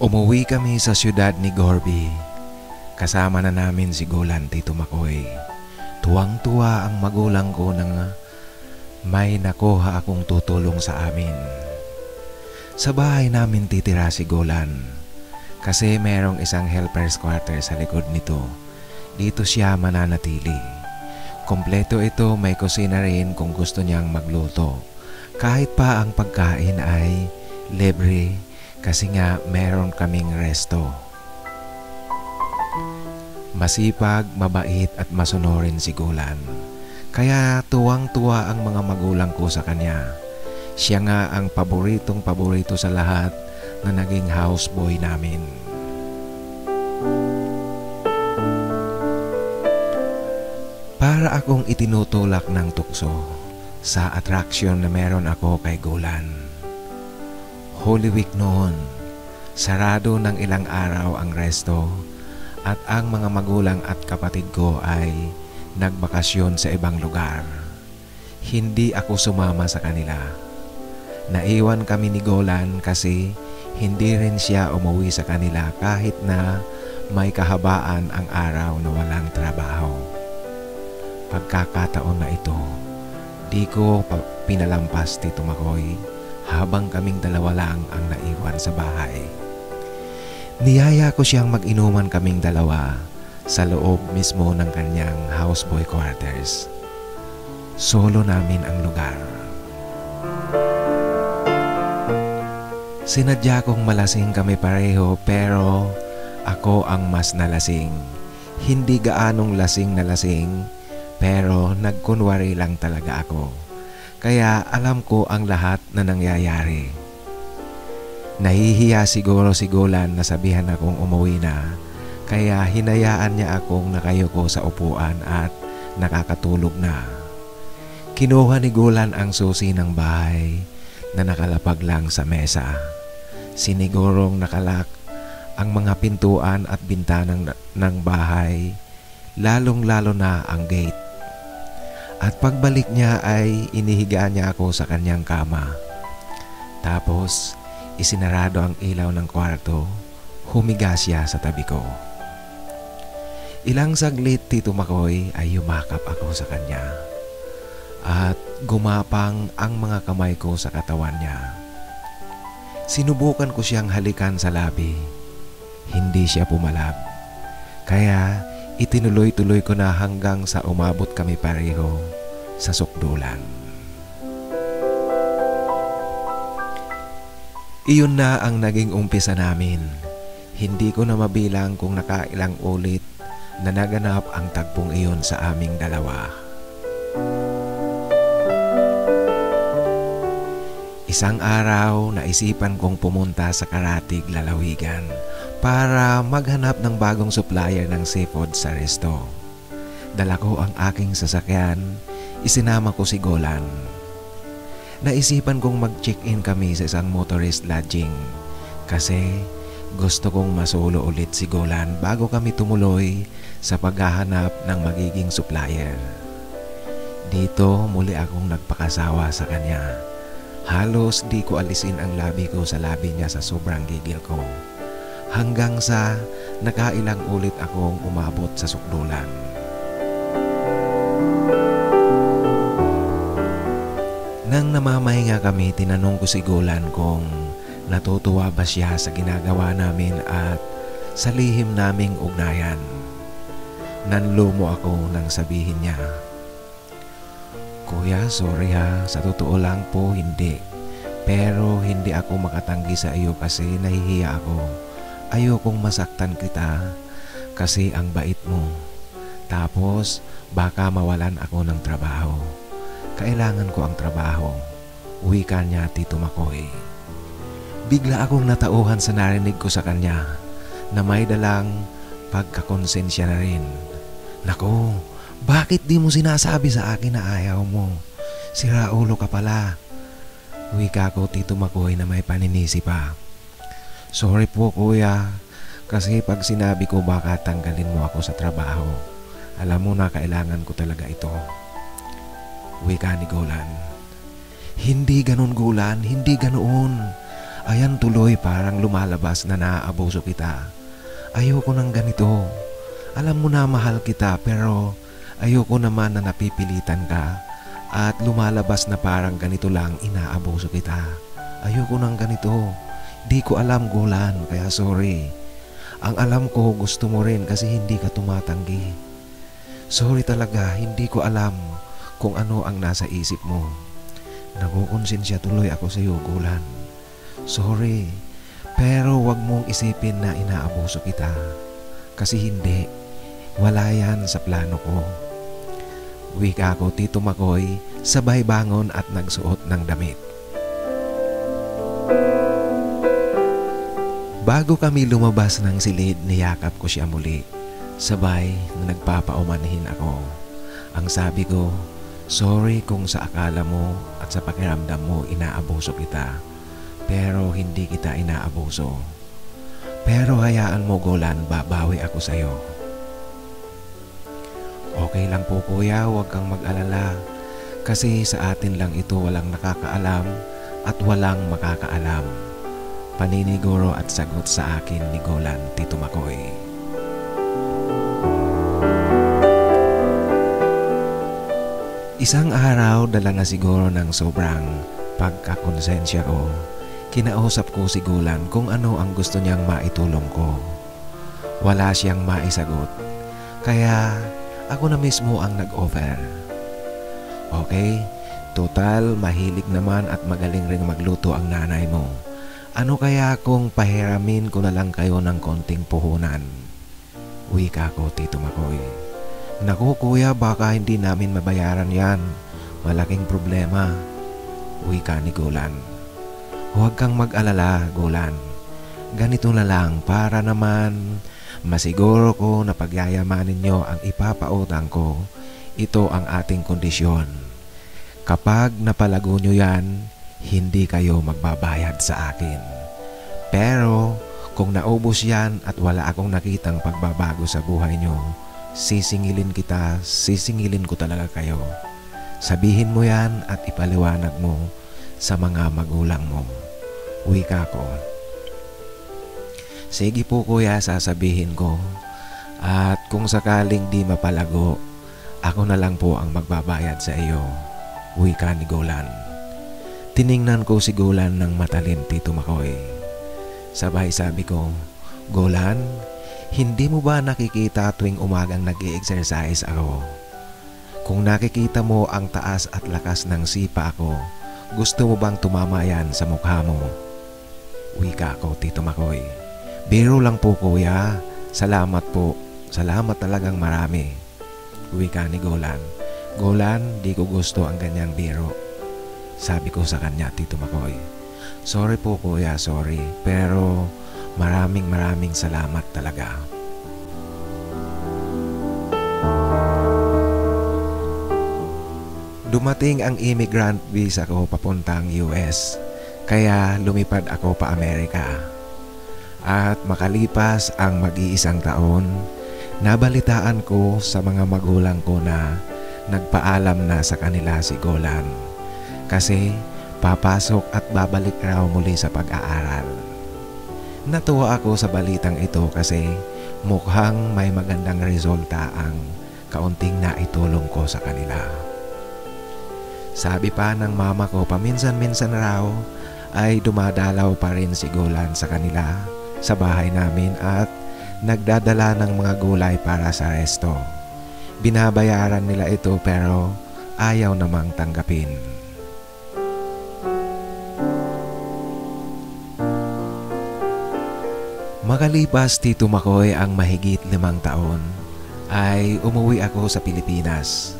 Umuwi kami sa siyudad ni Gorby. Kasama na namin si Golan Tito Makoy. Tuwang-tuwa ang magulang ko nang may nakuha akong tutulong sa amin. Sa bahay namin titira si Golan kasi merong isang helper's quarter sa likod nito. Dito siya mananatili. Kompleto ito may kusina rin kung gusto niyang magluto. Kahit pa ang pagkain ay libre kasi nga meron kaming resto. Masipag, mabait at masunurin si Gulan. Kaya tuwang-tuwa ang mga magulang ko sa kanya. Siya nga ang paboritong paborito sa lahat na naging houseboy namin. Para akong itinutulak ng tukso sa attraction na meron ako kay Gulan. Holy Week noon, sarado ng ilang araw ang resto at ang mga magulang at kapatid ko ay nagbakasyon sa ibang lugar. Hindi ako sumama sa kanila. Naiwan kami ni Golan kasi hindi rin siya umuwi sa kanila kahit na may kahabaan ang araw na walang trabaho. Pagkakataon na ito, di ko pa pinalampas Tito Makoy habang kaming dalawa lang ang naiwan sa bahay. Niyaya ko siyang mag-inuman kaming dalawa sa loob mismo ng kanyang houseboy quarters. Solo namin ang lugar. Sinadya kong malasing kami pareho pero ako ang mas nalasing. Hindi gaanong lasing na lasing pero nagkunwari lang talaga ako. Kaya alam ko ang lahat na nangyayari. Nahihiya siguro si Golan na sabihan akong umuwi na kaya hinayaan niya akong nakayuko sa upuan at nakakatulog na. Kinuha ni Golan ang susi ng bahay na nakalapag lang sa mesa. Sinigurong nakalak ang mga pintuan at bintanang ng bahay, lalong-lalo na ang gate. At pagbalik niya ay inihiga niya ako sa kanyang kama. Tapos, isinarado ang ilaw ng kwarto, humiga siya sa tabi ko. Ilang saglit Tito Makoy ay yumakap ako sa kanya. At gumapang ang mga kamay ko sa katawan niya. Sinubukan ko siyang halikan sa labi. Hindi siya pumalab. Kaya itinuloy-tuloy ko na hanggang sa umabot kami pareho sa sukdulan. Iyon na ang naging umpisa namin. Hindi ko na mabilang kung nakailang ulit na naganap ang tagpong iyon sa aming dalawa. Isang araw, naisipan kong pumunta sa Karatig, Lalawigan para maghanap ng bagong supplier ng seafood sa resto. Dala ko ang aking sasakyan, isinama ko si Golan. Naisipan kong mag-check-in kami sa isang motorist lodging kasi gusto kong masolo ulit si Golan bago kami tumuloy sa paghahanap ng magiging supplier. Dito muli akong nagpakasawa sa kanya. Halos di ko alisin ang labi ko sa labi niya sa sobrang gigil ko. Hanggang sa nakailang ulit akong umabot sa sukdulan. Nang namamahinga kami, tinanong ko si Golan kung natutuwa ba siya sa ginagawa namin at sa lihim naming ugnayan. Nanlumo ako nang sabihin niya, Kuya, sorry ha. Sa totoo lang po, hindi. Pero hindi ako makatanggi sa iyo kasi nahihiya ako. Ayokong masaktan kita kasi ang bait mo. Tapos, baka mawalan ako ng trabaho. Kailangan ko ang trabaho. Uwi ka niya, Tito Makoy. Bigla akong natauhan sa narinig ko sa kanya na may dalang pagkakonsensya na rin. Nako, bakit di mo sinasabi sa akin na ayaw mo? Sira ulo ka pala. Uwi ka ko, Tito Makoy, na may paninisi pa. Sorry po, kuya. Kasi pag sinabi ko baka tanggalin mo ako sa trabaho, alam mo na kailangan ko talaga ito. Uwi ka ni Golan. Hindi ganun gulan, hindi ganoon. Ayan tuloy parang lumalabas na naaabuso kita. Ayoko ng ganito. Alam mo na mahal kita pero ayoko naman na napipilitan ka at lumalabas na parang ganito lang inaabuso kita. Ayoko ng ganito. Di ko alam gulan kaya sorry. Ang alam ko gusto mo rin kasi hindi ka tumatanggi. Sorry talaga hindi ko alam kung ano ang nasa isip mo. Nakukonsensya tuloy ako sa iyo gulan. Sorry. Pero wag mong isipin na inaabuso kita. Kasi hindi. Wala yan sa plano ko. Wika ko Tito Makoy, sabay bangon at nagsuot ng damit. Bago kami lumabas ng silid, niyakap ko siya muli. Sabay na nagpapaumanhin ako. Ang sabi ko, sorry kung sa akala mo at sa pakiramdam mo inaabuso kita. Pero hindi kita inaabuso. Pero hayaan mo Golan, babawi ako sa'yo. Okay lang po kuya, huwag kang mag-alala. Kasi sa atin lang ito walang nakakaalam at walang makakaalam. Paniniguro at sagot sa akin ni Golan Tito Makoy. Isang araw dala na siguro ng sobrang pagkakonsensya ko. Kinausap ko si Golan kung ano ang gusto niyang maitulong ko. Wala siyang maisagot. Kaya ako na mismo ang nag-offer. Okay, total mahilig naman at magaling ring magluto ang nanay mo. Ano kaya kung pahiramin ko na lang kayo ng konting puhunan? Wika ko, Tito Makoy. Naku kuya, baka hindi namin mabayaran yan. Malaking problema. Wika ni Golan. Huwag kang mag-alala, Golan. Ganito na lang para naman masiguro ko na pagyayamanin nyo ang ipapautang ko. Ito ang ating kondisyon. Kapag napalago nyo yan, hindi kayo magbabayad sa akin. Pero kung naubos yan at wala akong nakitang pagbabago sa buhay nyo, sisingilin kita, sisingilin ko talaga kayo. Sabihin mo yan at ipaliwanag mo sa mga magulang mo. Wika ko. Sige po kuya, sasabihin ko. At kung sakaling di mapalago, ako na lang po ang magbabayad sa iyo. Wika ni Golan. Tiningnan ko si Golan ng matalin Tito Makoy. Sabay sabi ko, Golan, hindi mo ba nakikita tuwing umagang nag exercise ako? Kung nakikita mo ang taas at lakas ng sipa ako, gusto mo bang tumama yan sa mukha mo? Wika ko, Tito Makoy. Biro lang po kuya. Salamat po. Salamat talagang marami. Wika ni Golan. Golan, di ko gusto ang ganyang biro. Sabi ko sa kanya, Tito Makoy. Sorry po kuya, sorry. Pero maraming maraming salamat talaga. Dumating ang immigrant visa ko papuntang US. Kaya lumipad ako pa Amerika. At makalipas ang mag-iisang taon, nabalitaan ko sa mga magulang ko na nagpaalam na sa kanila si Golan. Kasi papasok at babalik raw muli sa pag-aaral. Natuwa ako sa balitang ito kasi mukhang may magandang resulta ang kaunting naitulong ko sa kanila. Sabi pa ng mama ko paminsan-minsan raw ay dumadalaw pa rin si Golan sa kanila sa bahay namin at nagdadala ng mga gulay para sa resto. Binabayaran nila ito pero ayaw namang tanggapin. Makalipas Tito Makoy ang mahigit limang taon ay umuwi ako sa Pilipinas.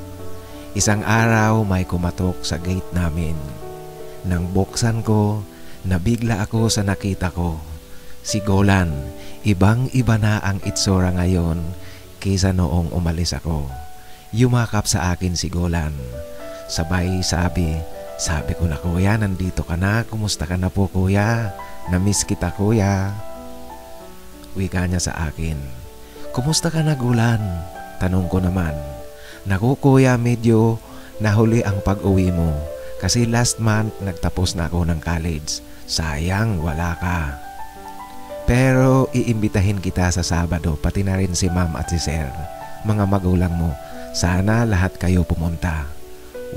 Isang araw may kumatok sa gate namin. Nang buksan ko, nabigla ako sa nakita ko. Si Golan, ibang iba na ang itsura ngayon kaysa noong umalis ako. Yumakap sa akin si Golan. Sabay sabi, sabi ko na kuya, nandito ka na. Kumusta ka na po kuya? Namiss kita kuya. Wika niya sa akin. Kumusta ka na Golan? Tanong ko naman. Naku medyo nahuli ang pag-uwi mo. Kasi last month nagtapos na ako ng college. Sayang wala ka. Pero iimbitahin kita sa Sabado pati na rin si ma'am at si sir. Mga magulang mo. Sana lahat kayo pumunta.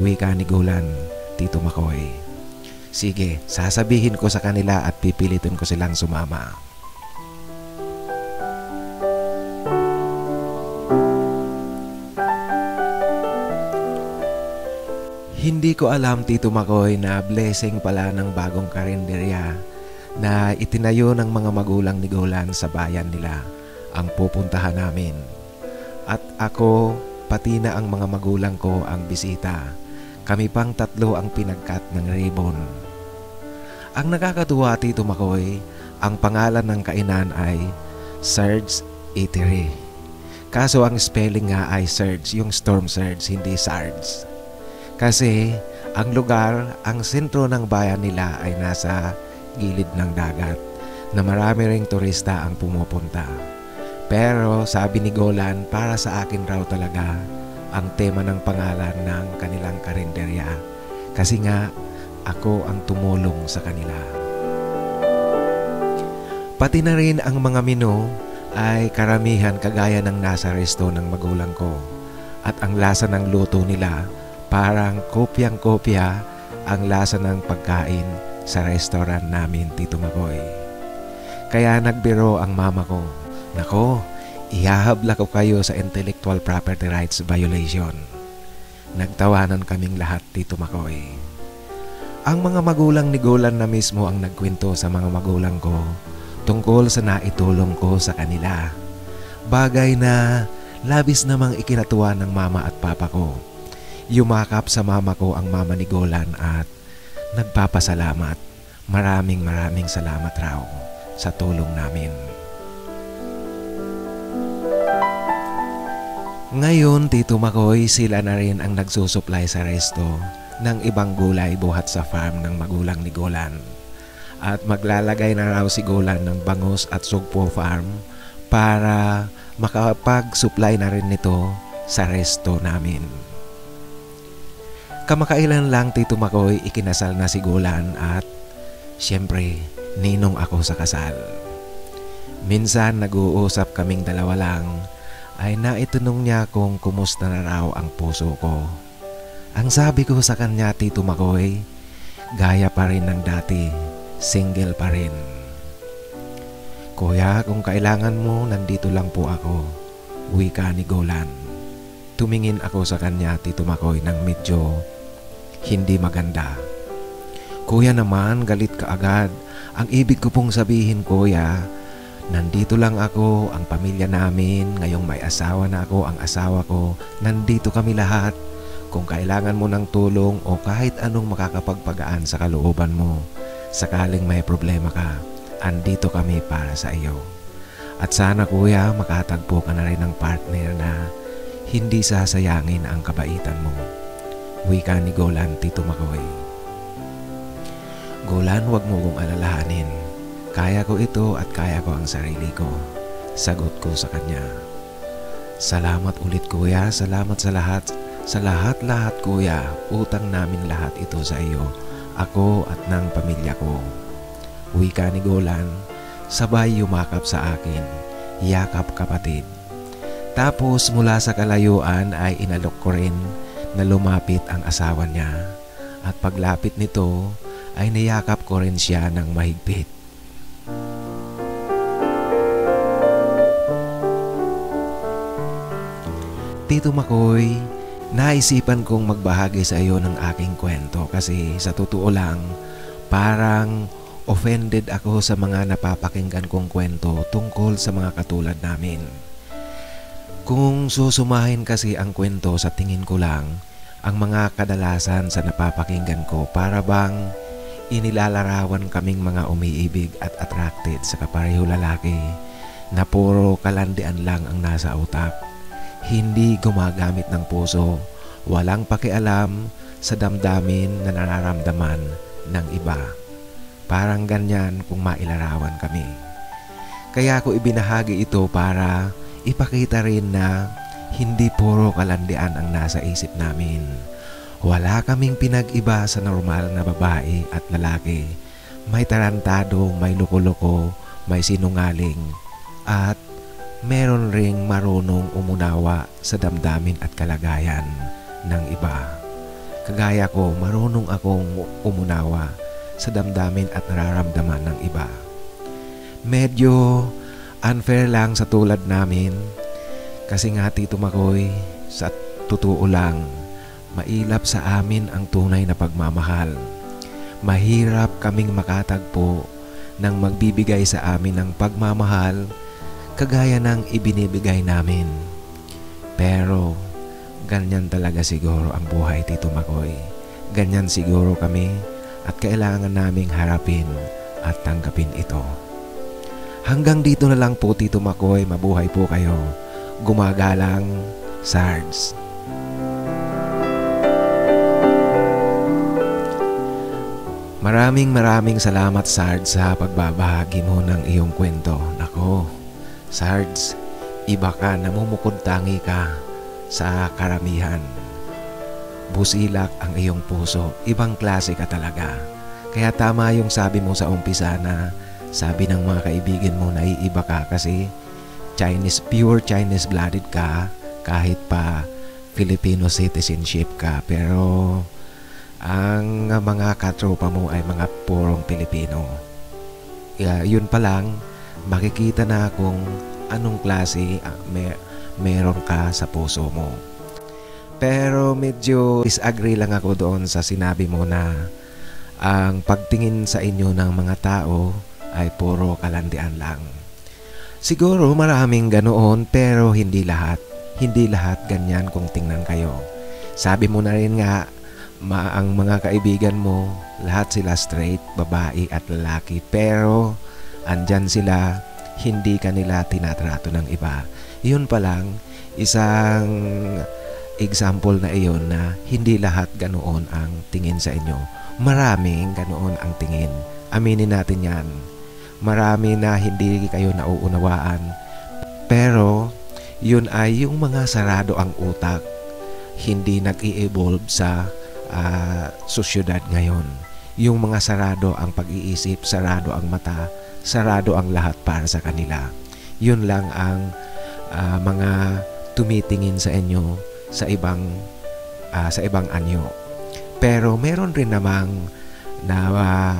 Uwi ka ni Gulan, Tito Makoy. Sige, sasabihin ko sa kanila at pipilitin ko silang sumama. Hindi ko alam Tito Makoy na blessing pala ng bagong karinderya na itinayo ng mga magulang ni Golan sa bayan nila ang pupuntahan namin. At ako, pati na ang mga magulang ko ang bisita. Kami pang tatlo ang pinagkat ng ribbon. Ang nakakatuwa Tito Makoy, ang pangalan ng kainan ay Surge Eatery. Kaso ang spelling nga ay Surge, yung storm surge, hindi Sarge. Kasi ang lugar, ang sentro ng bayan nila ay nasa gilid ng dagat na marami ring turista ang pumupunta. Pero sabi ni Golan, para sa akin raw talaga ang tema ng pangalan ng kanilang karinderya. Kasi nga, ako ang tumulong sa kanila. Pati na rin ang mga menu ay karamihan kagaya ng nasa resto ng magulang ko. At ang lasa ng luto nila Parang kopyang-kopya ang lasa ng pagkain sa restaurant namin, Tito Makoy. Kaya nagbiro ang mama ko, Nako, ihahabla ko kayo sa intellectual property rights violation. Nagtawanan kaming lahat, Tito Makoy. Ang mga magulang ni Golan na mismo ang nagkwento sa mga magulang ko tungkol sa naitulong ko sa kanila. Bagay na labis namang ikinatuwa ng mama at papa ko Yumakap sa mama ko ang mama ni Golan at nagpapasalamat. Maraming maraming salamat raw sa tulong namin. Ngayon, Tito Makoy, sila na rin ang nagsusupply sa resto ng ibang gulay buhat sa farm ng magulang ni Golan. At maglalagay na raw si Golan ng bangus at sugpo farm para makapag-supply na rin nito sa resto namin. Kamakailan lang Tito Makoy ikinasal na si Gulan at siyempre ninong ako sa kasal. Minsan nag-uusap kaming dalawa lang ay naitanong niya kung kumusta na raw ang puso ko. Ang sabi ko sa kanya Tito Makoy, gaya pa rin ng dati, single pa rin. Kuya, kung kailangan mo, nandito lang po ako. Uwi ka ni Golan. Tumingin ako sa kanya, Tito Makoy, ng medyo hindi maganda. Kuya naman, galit ka agad. Ang ibig ko pong sabihin, kuya, nandito lang ako, ang pamilya namin, ngayong may asawa na ako, ang asawa ko, nandito kami lahat. Kung kailangan mo ng tulong o kahit anong makakapagpagaan sa kalooban mo, sakaling may problema ka, andito kami para sa iyo. At sana kuya, makatagpo ka na rin ng partner na hindi sasayangin ang kabaitan mo. Wika ni Golan, Tito Makoy. Golan, wag mo kong alalahanin. Kaya ko ito at kaya ko ang sarili ko. Sagot ko sa kanya. Salamat ulit kuya, salamat sa lahat. Sa lahat-lahat kuya, utang namin lahat ito sa iyo. Ako at ng pamilya ko. Wika ni Golan, sabay yumakap sa akin. Yakap kapatid. Tapos mula sa kalayuan ay inalok ko rin na lumapit ang asawa niya at paglapit nito ay niyakap ko rin siya ng mahigpit. Tito Makoy, naisipan kong magbahagi sa iyo ng aking kwento kasi sa totoo lang, parang offended ako sa mga napapakinggan kong kwento tungkol sa mga katulad namin. Kung susumahin kasi ang kwento sa tingin ko lang, ang mga kadalasan sa napapakinggan ko para bang inilalarawan kaming mga umiibig at attracted sa kapareho lalaki na puro kalandian lang ang nasa utak. Hindi gumagamit ng puso, walang pakialam sa damdamin na nararamdaman ng iba. Parang ganyan kung mailarawan kami. Kaya ko ibinahagi ito para ipakita rin na hindi puro kalandian ang nasa isip namin. Wala kaming pinag-iba sa normal na babae at lalaki. May tarantado, may loko-loko, may sinungaling, at meron ring marunong umunawa sa damdamin at kalagayan ng iba. Kagaya ko, marunong akong umunawa sa damdamin at nararamdaman ng iba. Medyo unfair lang sa tulad namin kasi nga Tito Makoy, sa totoo lang, mailap sa amin ang tunay na pagmamahal. Mahirap kaming makatagpo ng magbibigay sa amin ng pagmamahal kagaya ng ibinibigay namin. Pero ganyan talaga siguro ang buhay Tito Makoy. Ganyan siguro kami at kailangan naming harapin at tanggapin ito. Hanggang dito na lang po Tito Makoy, mabuhay po kayo. Gumagalang Sards. Maraming maraming salamat Sards sa pagbabahagi mo ng iyong kwento. Nako, Sards, iba ka, namumukod tangi ka sa karamihan. Busilak ang iyong puso, ibang klase ka talaga. Kaya tama yung sabi mo sa umpisa na sabi ng mga kaibigan mo na iiba ka kasi Chinese, pure Chinese blooded ka kahit pa Filipino citizenship ka. Pero ang mga katropa mo ay mga purong Pilipino. Kaya yun pa lang, makikita na kung anong klase uh, may, meron ka sa puso mo. Pero medyo disagree lang ako doon sa sinabi mo na ang pagtingin sa inyo ng mga tao ay puro kalandian lang. Siguro maraming ganoon pero hindi lahat. Hindi lahat ganyan kung tingnan kayo. Sabi mo na rin nga ma ang mga kaibigan mo, lahat sila straight, babae at lalaki. Pero, andyan sila, hindi kanila tinatrato ng iba. Iyon pa lang, isang example na iyon na hindi lahat ganoon ang tingin sa inyo. Maraming ganoon ang tingin. Aminin natin yan. Marami na hindi kayo nauunawaan. Pero, yun ay yung mga sarado ang utak. Hindi nag-i-evolve sa uh, sosyedad ngayon. Yung mga sarado ang pag-iisip, sarado ang mata, sarado ang lahat para sa kanila. Yun lang ang uh, mga tumitingin sa inyo sa ibang uh, sa ibang anyo. Pero meron rin namang na uh,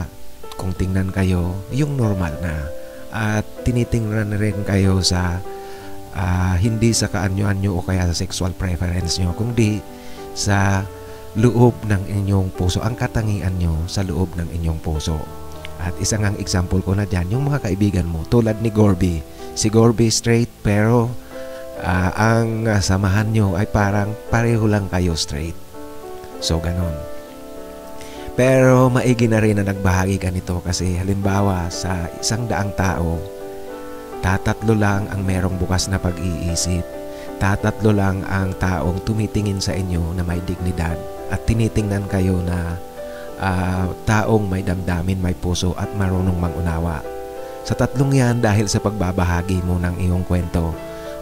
kung tingnan kayo, yung normal na at tinitingnan rin kayo sa uh, hindi sa kaanyo-anyo o kaya sa sexual preference nyo, kundi sa loob ng inyong puso, ang katangian nyo sa loob ng inyong puso. At isang ang example ko na dyan, yung mga kaibigan mo, tulad ni Gorby. Si Gorby straight pero uh, ang samahan nyo ay parang pareho lang kayo straight. So, ganon. Pero maigi na rin na nagbahagi ka nito kasi halimbawa sa isang daang tao, tatatlo lang ang merong bukas na pag-iisip. Tatatlo lang ang taong tumitingin sa inyo na may dignidad at tinitingnan kayo na uh, taong may damdamin, may puso at marunong mangunawa. Sa tatlong yan dahil sa pagbabahagi mo ng iyong kwento,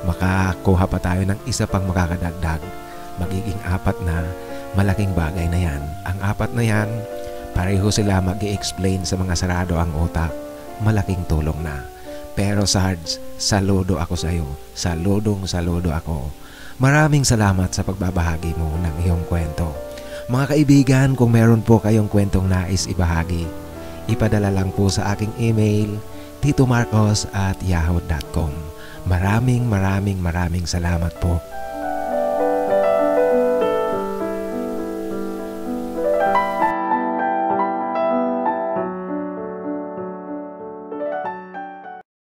makakuha pa tayo ng isa pang makakadagdag. Magiging apat na malaking bagay na yan. Ang apat na yan, pareho sila mag explain sa mga sarado ang utak. Malaking tulong na. Pero Sarge, saludo ako sa iyo. Saludong saludo ako. Maraming salamat sa pagbabahagi mo ng iyong kwento. Mga kaibigan, kung meron po kayong kwentong nais ibahagi, ipadala lang po sa aking email titomarcos at yahoo.com. Maraming maraming maraming salamat po.